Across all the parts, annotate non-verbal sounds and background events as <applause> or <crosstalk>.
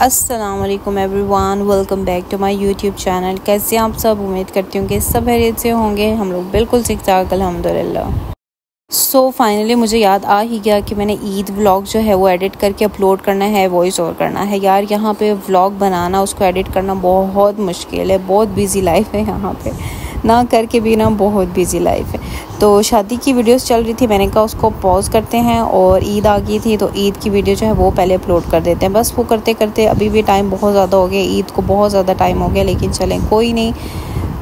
वालेकुम everyone welcome back to my YouTube channel कैसे आप सब? उम्मीद करती हूँ कि सब हैरियत से होंगे। हम लोग बिल्कुल ठीक ठाक अलहमदिल्ला सो so, फाइनली मुझे याद आ ही गया कि मैंने ईद व्लॉग जो है वो एडिट करके अपलोड करना है वॉइस ओवर करना है। यार यहाँ पे व्लॉग बनाना उसको एडिट करना बहुत मुश्किल है बहुत बिज़ी लाइफ है यहाँ पे। ना करके भी ना बहुत बिज़ी लाइफ है। तो शादी की वीडियोस चल रही थी, मैंने कहा उसको पॉज करते हैं और ईद आ गई थी तो ईद की वीडियो जो है वो पहले अपलोड कर देते हैं। बस वो करते करते अभी भी टाइम बहुत ज़्यादा हो गया, ईद को बहुत ज़्यादा टाइम हो गया, लेकिन चलें, कोई नहीं।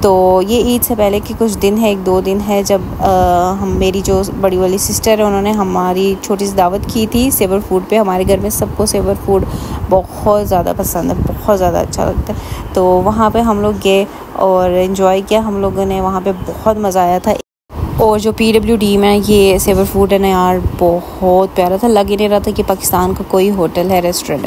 तो ये ईद से पहले के कुछ दिन है एक दो दिन है जब आ, हम मेरी जो बड़ी वाली सिस्टर है उन्होंने हमारी छोटी सी दावत की थी सेवर फ़ूड पे। हमारे घर में सबको सेवर फ़ूड बहुत ज़्यादा पसंद है बहुत ज़्यादा अच्छा लगता है। तो वहाँ पे हम लोग गए और इन्जॉय किया। हम लोगों ने वहाँ पे बहुत मज़ा आया था। और जो पी डब्ल्यू डी में ये सेवर फ़ूड है ना यार बहुत प्यारा था। लग ही नहीं रहा था कि पाकिस्तान का कोई होटल है रेस्टोरेंट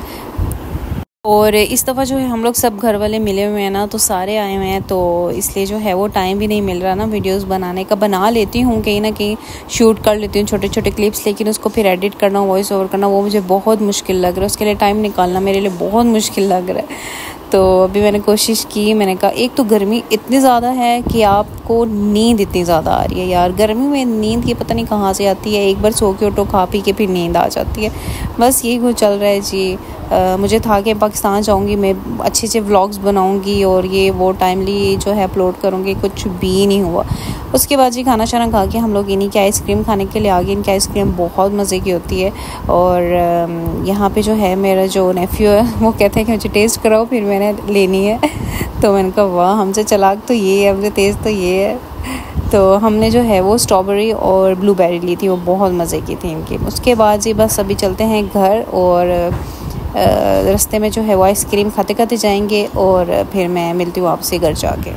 और इस दफ़ा जो है हम लोग सब घर वाले मिले हुए हैं ना तो सारे आए हुए हैं तो इसलिए जो है वो टाइम भी नहीं मिल रहा ना वीडियोस बनाने का। बना लेती हूँ कहीं ना कहीं शूट कर लेती हूँ छोटे छोटे क्लिप्स लेकिन उसको फिर एडिट करना वॉइस ओवर करना, वो मुझे बहुत मुश्किल लग रहा है। उसके लिए टाइम निकालना मेरे लिए बहुत मुश्किल लग रहा है। तो अभी मैंने कोशिश की मैंने कहा एक तो गर्मी इतनी ज़्यादा है कि आपको नींद इतनी ज़्यादा आ रही है यार। गर्मी में नींद की पता नहीं कहाँ से आती है। एक बार सो के उठो खा पी के फिर नींद आ जाती है। बस यही कुछ चल रहा है जी। आ, मुझे था कि पाकिस्तान जाऊँगी मैं अच्छे अच्छे व्लॉग्स बनाऊँगी और ये वो टाइमली जो है अपलोड करूँगी कुछ भी नहीं हुआ। उसके बाद जी खाना शाना खा के हम लोग इन्हीं की आइसक्रीम खाने के लिए आ गए इनकी आइसक्रीम बहुत मज़े की होती है। और यहाँ पे जो है मेरा जो नेफ्यू है <laughs> वो कहते हैं कि मुझे टेस्ट कराओ फिर मैंने लेनी है। तो मैंने कहा, वाह, हमसे चलाक तो ये है, हमसे तेज़ तो ये है। तो हमने जो है वो स्ट्रॉबेरी और ब्लूबेरी ली थी, वो बहुत मज़े की थी इनकी। उसके बाद जी बस अभी चलते हैं घर और रास्ते में जो है वो आइसक्रीम खाते खाते जाएँगे और फिर मैं मिलती हूँ आपसे घर जाके।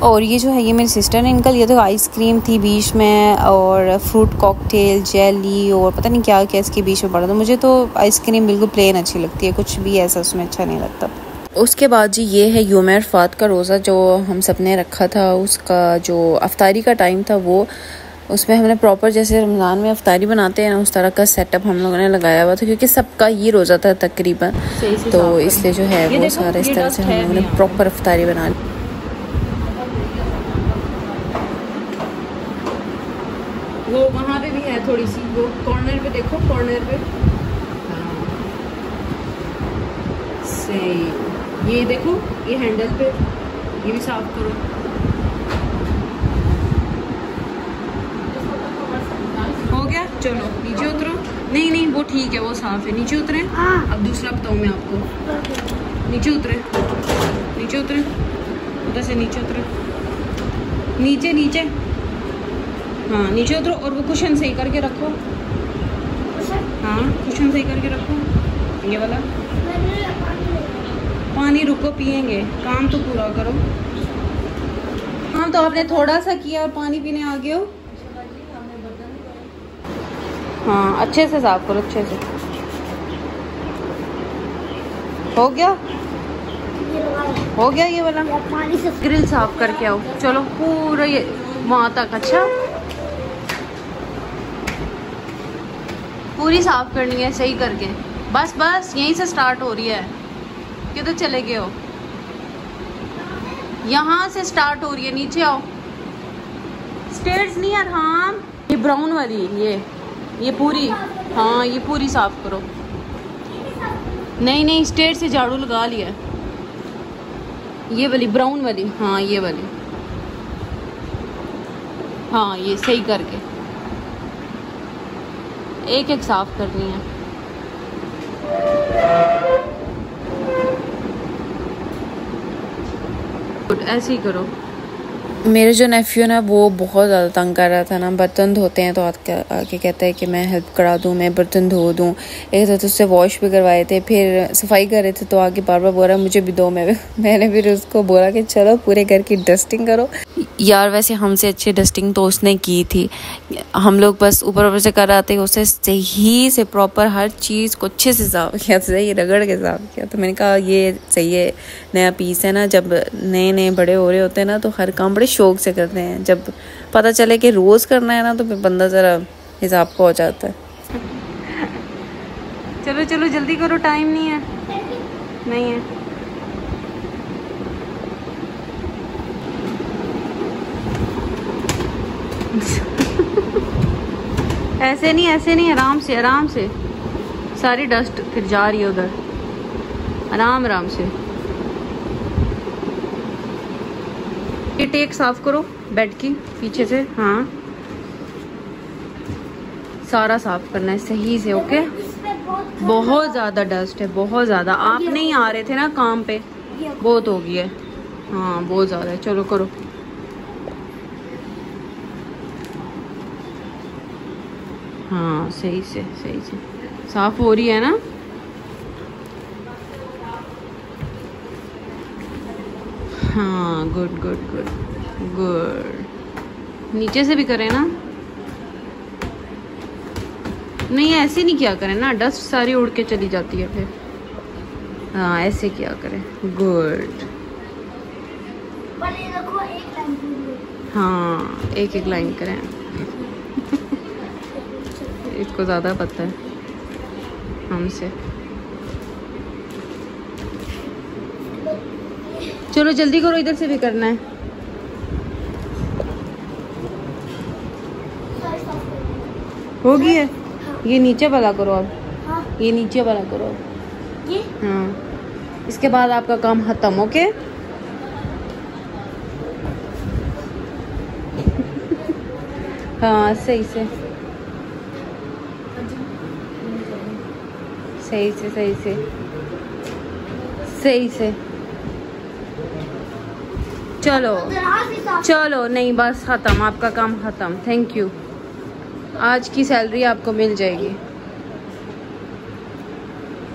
और ये जो है, ये मेरी सिस्टर ने इनका लिया था आइसक्रीम थी बीच में और फ्रूट कॉकटेल जेली और पता नहीं क्या क्या इसके बीच में पड़ा था। मुझे तो आइसक्रीम बिल्कुल प्लेन अच्छी लगती है, कुछ भी ऐसा उसमें अच्छा नहीं लगता। उसके बाद जी ये है योम अरफात का रोज़ा जो हम सबने रखा था उसका जो अफ्तारी का टाइम था वो उसमें हमने प्रॉपर जैसे रमज़ान में अफ्तारी बनाते हैं ना उस तरह का सेटअप हम लोगों ने लगाया हुआ था क्योंकि सबका ये रोज़ा था तकरीबन। तो इसलिए जो है वो सारा इस तरह से हम लोगों ने प्रॉपर अफ्तारी बना ली। वो वहाँ पे भी है थोड़ी सी वो कॉर्नर पे देखो कॉर्नर पे। सही। ये देखो ये हैंडल पे ये भी साफ़ करो। हो गया? चलो नीचे उतरो। नहीं नहीं वो ठीक है वो साफ़ है। नीचे उतरे। हाँ। अब दूसरा बताऊँ मैं आपको। नीचे उतरे। नीचे उतरे। उधर से नीचे उतरे। नीचे नीचे। हाँ नीचे उतरो और वो कुशन सही करके रखो। हाँ कुशन सही करके रखो। ये वाला। पानी रुको, पियेंगे। काम तो पूरा करो। हाँ तो आपने थोड़ा सा किया और पानी पीने आ गए हो? हाँ अच्छे से साफ़ करो, अच्छे से। हो गया? हो गया ये वाला? पानी से ग्रिल साफ़ करके आओ। चलो, पूरा ये वहाँ तक अच्छा? पूरी साफ़ करनी है, सही करके। बस बस, यहीं से स्टार्ट हो रही है। किधर चले गए हो। यहाँ से स्टार्ट हो रही है, नीचे आओ। स्टेट्स नहीं यार हाँ। ये ब्राउन वाली, ये ये पूरी हाँ ये पूरी साफ़ करो। नहीं नहीं स्टेट से झाड़ू लगा लिया। ये वाली ब्राउन वाली हाँ ये वाली। हाँ ये सही करके। एक एक साफ़ करनी है। ऐसे ही करो। मेरे जो नेफ्यू ना, वो बहुत ज़्यादा तंग कर रहा था ना। बर्तन धोते हैं तो आके कहता है कि मैं हेल्प करा दूँ, मैं बर्तन धो दूँ। एक तो उससे वॉश भी करवाए थे, फिर सफ़ाई कर रहे थे तो आगे बार बार बोला मुझे भी दो, मैं <laughs> मैंने फिर उसको बोला कि चलो पूरे घर की डस्टिंग करो। यार, वैसे हमसे अच्छी डस्टिंग तो उसने की थी। हम लोग बस ऊपर ऊपर से कर आते उसे सही से प्रॉपर हर चीज़ को अच्छे से साफ़ किया था सही रगड़ के साफ़ किया। तो मैंने कहा, ये सही है, नया पीस है ना, जब नए नए बड़े हो रहे होते हैं ना तो हर काम बड़े शौक से करते हैं। जब पता चले कि रोज़ करना है ना तो फिर बंदा ज़रा हिसाब को हो जाता है। चलो चलो, जल्दी करो टाइम नहीं है। नहीं है। ऐसे नहीं ऐसे नहीं, आराम से आराम से। सारी डस्ट फिर जा रही है उधर। आराम आराम से। टेक साफ़ करो बेड की पीछे से हाँ। सारा साफ़ करना है सही से ओके? बहुत ज़्यादा डस्ट है बहुत ज़्यादा। आप नहीं आ रहे थे ना काम पे? बहुत हो गई है। हाँ बहुत ज़्यादा है चलो करो। हाँ सही से सही से। साफ़ हो रही है ना? हाँ गुड गुड गुड गुड नीचे से भी करें ना। नहीं, ऐसे नहीं किया करें ना डस्ट सारी उड़ के चली जाती है फिर। हाँ ऐसे किया करें। गुड हाँ एक एक लाइन करें। <laughs> इसको ज़्यादा पता है, हमसे। चलो जल्दी करो इधर से भी करना है। हो गई है ये नीचे वाला करो अब। हाँ। ये नीचे वाला करो अब। ये? हाँ। इसके बाद आपका काम खत्म ओके? हाँ सही से। सही से सही से। सही से। चलो। चलो, नहीं, बस ख़त्म, आपका काम ख़त्म। थैंक यू आज की सैलरी आपको मिल जाएगी।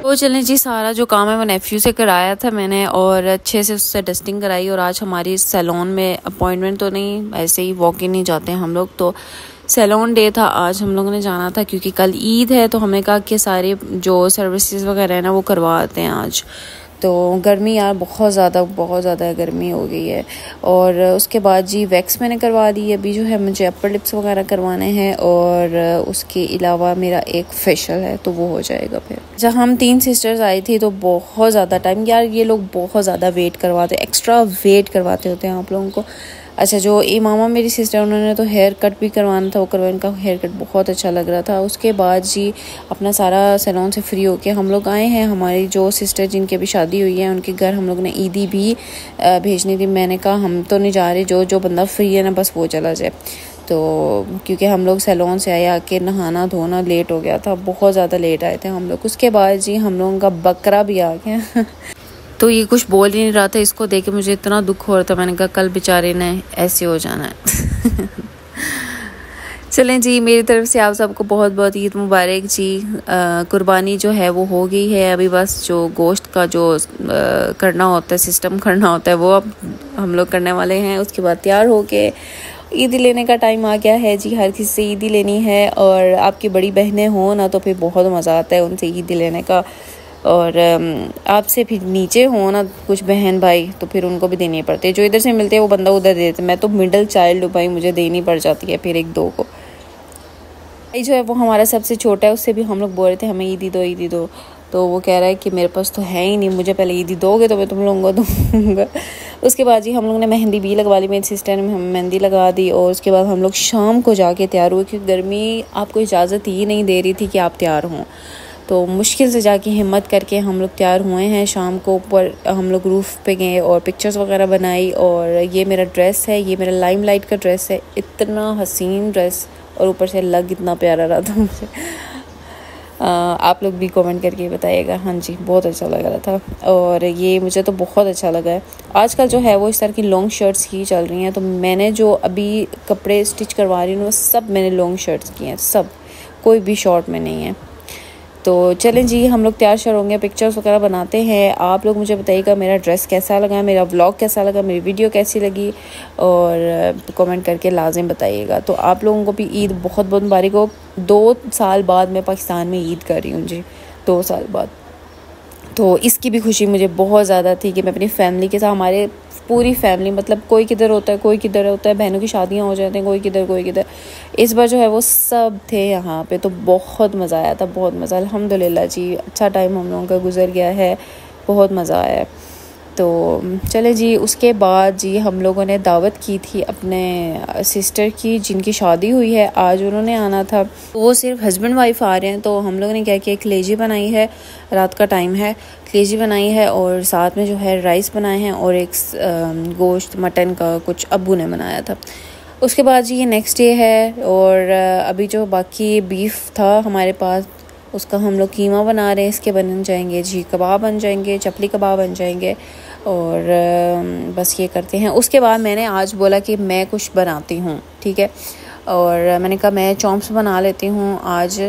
तो चलें जी, सारा जो काम है, वो नेफ्यू से कराया था मैंने और अच्छे से उससे डस्टिंग कराई और आज हमारी सैलून में अपॉइंटमेंट तो नहीं, ऐसे ही वॉक इन नहीं जाते हम लोग। तो सैलून डे था, आज हम लोगों ने जाना था क्योंकि कल ईद है तो हमें कहा कि सारे जो सर्विसेज़ वगैरह है ना, वो करवाते हैं आज। तो गर्मी यार बहुत ज़्यादा बहुत ज़्यादा गर्मी हो गई है। और उसके बाद जी वैक्स मैंने करवा दी, अभी जो है मुझे अपर लिप्स वगैरह करवाने हैं और उसके अलावा मेरा एक फेशियल है तो वो हो जाएगा फिर। जब हम तीन सिस्टर्स आई थी तो बहुत ज़्यादा टाइम यार ये लोग बहुत ज़्यादा वेट करवाते एक्स्ट्रा वेट करवाते होते हैं आप लोगों को। अच्छा जो ये मामा मेरी सिस्टर उन्होंने तो हेयर कट भी करवाना था, वो करवा, इनका हेयर कट बहुत अच्छा लग रहा था। उसके बाद जी अपना सारा सैलून से फ्री होके हम लोग आए हैं। हमारी जो सिस्टर जिनकी अभी शादी हुई है, उनके घर हम लोग ने ईदी भी भेजनी थी। मैंने कहा, हम तो नहीं जा रहे, जो जो बंदा फ्री है ना, बस वो चला जाए। तो क्योंकि हम लोग सैलून से आए, आके नहाना, धोना लेट हो गया था, बहुत ज़्यादा लेट आए थे हम लोग। उसके बाद जी हम लोगों का बकरा भी आ गया। <laughs> तो ये कुछ बोल ही नहीं रहा था इसको देख के मुझे इतना दुख हो रहा था। मैंने कहा कल बेचारे ने ऐसे हो जाना है। <laughs> चलें जी मेरी तरफ़ से आप सबको बहुत बहुत ईद मुबारक जी। कुर्बानी जो है वो हो गई है। अभी बस जो गोश्त का जो अ, करना होता है सिस्टम करना होता है वो अब हम लोग करने वाले हैं। उसके बाद तैयार हो के ईदी लेने का टाइम आ गया है जी। हर किसी से ईदी लेनी है और आपकी बड़ी बहनें हों ना तो फिर बहुत मज़ा आता है उनसे ईदी लेने का। और आपसे फिर नीचे हो ना कुछ बहन भाई तो फिर उनको भी देनी पड़ती है। जो इधर से मिलते हैं, वो बंदा उधर देते। मैं तो मिडल चाइल्ड हूँ भाई, मुझे देनी पड़ जाती है फिर एक दो को। भाई जो है, वो हमारा सबसे छोटा है, उससे भी हम लोग बोल रहे थे, हमें ईदी दो ईदी दो। तो वो कह रहा है कि, मेरे पास तो है ही नहीं, मुझे पहले ईदी दोगे तो मैं तुम लोगों को दूँगा। उसके बाद जी हम लोग ने मेहंदी भी लगवा ली, मेरी सिस्टर ने मेहंदी लगा दी और उसके बाद हम लोग शाम को जाके तैयार हुए, क्योंकि गर्मी आपको इजाज़त ही नहीं दे रही थी कि आप तैयार हों। तो मुश्किल से जाके हिम्मत करके हम लोग तैयार हुए हैं। शाम को ऊपर हम लोग रूफ़ पे गए और पिक्चर्स वगैरह बनाई और ये मेरा ड्रेस है, ये मेरा लाइम लाइट का ड्रेस है। इतना हसीन ड्रेस और ऊपर से लग इतना प्यारा रहा था मुझे। आप लोग भी कमेंट करके बताइएगा। हाँ जी, बहुत अच्छा लग रहा था। और ये मुझे तो बहुत अच्छा लगा है। आजकल जो है वो इस तरह की लॉन्ग शर्ट्स ही चल रही हैं। तो मैंने जो अभी कपड़े स्टिच करवा रही हूँ, वो सब मैंने लॉन्ग शर्ट्स की हैं, सब। कोई भी शॉर्ट में नहीं है। तो चलें जी, हम लोग तैयार श्यार होंगे पिक्चर्स वगैरह बनाते हैं। आप लोग मुझे बताइएगा मेरा ड्रेस कैसा लगा, मेरा व्लॉग कैसा लगा, मेरी वीडियो कैसी लगी और कमेंट करके लाजिम बताइएगा। तो आप लोगों को भी ईद बहुत बहुत मुबारक हो। दो साल बाद मैं पाकिस्तान में ईद कर रही हूँ जी, दो साल बाद। तो इसकी भी खुशी मुझे बहुत ज़्यादा थी कि मैं अपनी फैमिली के साथ, हमारे पूरी फैमिली मतलब कोई किधर होता है, कोई किधर होता है, बहनों की शादियाँ हो जाती हैं, कोई किधर कोई किधर। इस बार जो है वो सब थे यहाँ पे तो बहुत मज़ा आया था, बहुत मज़ा। अलहमदिल्ला जी अच्छा टाइम हम लोगों का गुजर गया है, बहुत मज़ा आया। है तो चले जी, उसके बाद जी, हम लोगों ने दावत की थी अपने सिस्टर की, जिनकी शादी हुई है, आज उन्होंने आना था। वो सिर्फ़ हस्बैंड वाइफ आ रहे हैं तो हम लोगों ने क्या किया कलेजी बनाई है, रात का टाइम है कलेजी बनाई है और साथ में जो है राइस बनाए हैं और एक गोश्त मटन का कुछ अबू ने बनाया था। उसके बाद जी, ये नेक्स्ट डे है और अभी जो बाकी बीफ था हमारे पास उसका हम लोग कीमा बना रहे हैं, इसके बन जाएँगे, जी कबाब बन जाएँगे, चपली कबाब बन जाएँगे और बस ये करते हैं। उसके बाद मैंने आज बोला कि मैं कुछ बनाती हूँ, ठीक है? और मैंने कहा मैं चॉम्प्स बना लेती हूँ आज,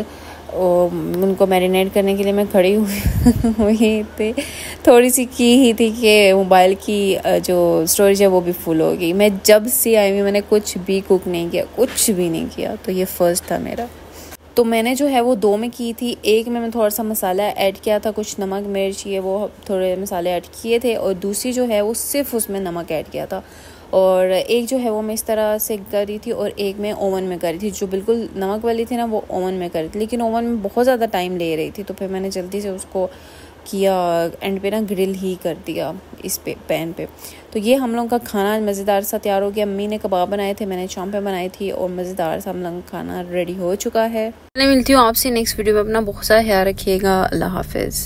और उनको मैरिनेट करने के लिए मैं खड़ी हुई हुई थी थोड़ी सी की ही थी कि मोबाइल की जो स्टोरेज है वो भी फुल हो गई। मैं जब से आई हुई, मैंने कुछ भी कुक नहीं किया, कुछ भी नहीं किया तो ये फ़र्स्ट था मेरा। तो मैंने जो है वो दो में की थी। एक में मैं थोड़ा सा मसाला ऐड किया था, कुछ नमक, मिर्च, ये वो थोड़े मसाले ऐड किए थे और दूसरी जो है वो सिर्फ़ उसमें नमक ऐड किया था। और एक जो है वो मैं इस तरह से कर रही थी और एक मैं ओवन में कर रही थी, जो बिल्कुल नमक वाली थी ना, वो ओवन में करी थी। लेकिन ओवन में बहुत ज़्यादा टाइम ले रही थी तो फिर मैंने जल्दी से उसको किया एंड पे ना ग्रिल ही कर दिया इस पे, पैन पे। तो ये हम लोगों का खाना मज़ेदार सा तैयार हो गया। अम्मी ने कबाब बनाए थे, मैंने चौंपे बनाई थी और मज़ेदार सा हम लोग खाना रेडी हो चुका है। मैं मिलती हूँ आपसे नेक्स्ट वीडियो में। अपना बहुत सा ख्याल रखिएगा। अल्लाह हाफिज़।